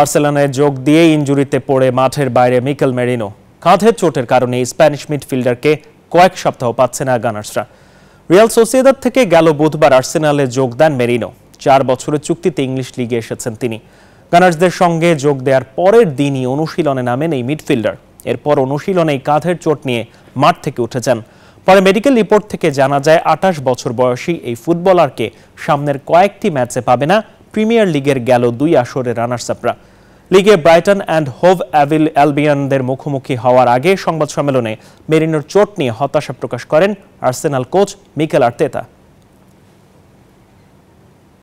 আর্সেলানে যোগ দিয়ে ইঞ্জুরিতে পড়ে মাঠের বাইরে মিকেল মেরিনো। কাঁধের চোটের কারণে স্প্যানিশ মিডফিল্ডারকে কয়েক সপ্তাহ পাচ্ছে না গানার্সরা। রিয়াল সোসিয়েদাদ থেকে গেল বুধবার আর্সেনালে যোগ দেন মেরিনো। চার বছরের চুক্তিতে ইংলিশ লিগে এসেছেন তিনি। গানার্সদের সঙ্গে যোগ দেওয়ার পরের দিনই অনুশীলনে নামেন এই মিডফিল্ডার। এরপর অনুশীলনে কাঁধের চোট নিয়ে মাঠ থেকে উঠে যান পরে মেডিকেল রিপোর্ট থেকে জানা যায়, আঠাশ বছর বয়সী এই ফুটবলারকে সামনের কয়েকটি ম্যাচে পাবে না। প্রিমিয়ার লিগের গেল দুই আসরে রানার্স আপরা লিগে ব্রাইটন অ্যান্ড হোভ অ্যাভিল অ্যালবিয়ানদের মুখোমুখি হওয়ার আগে সংবাদ সম্মেলনে মেরিনোর চোট নিয়ে হতাশা প্রকাশ করেন আর্সেনাল কোচ মিকেল আর্তেতা